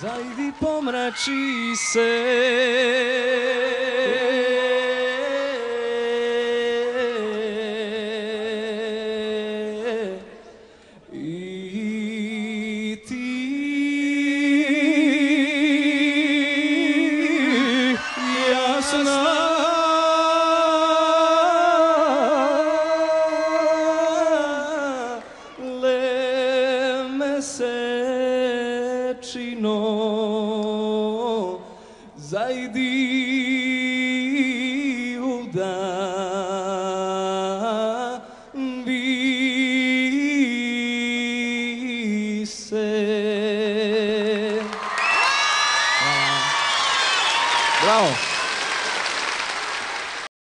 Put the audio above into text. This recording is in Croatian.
Zajdi pomrači se. I ti jasna Zaidi Uda Bisse.